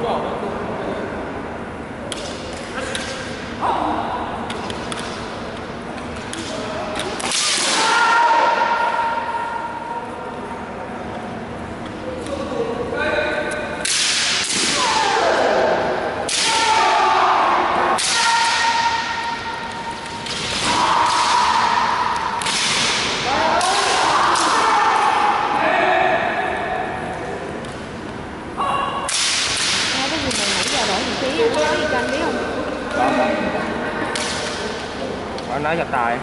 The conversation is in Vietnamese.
不好的。có gì cần biết không? Có. Nó nói cho tài.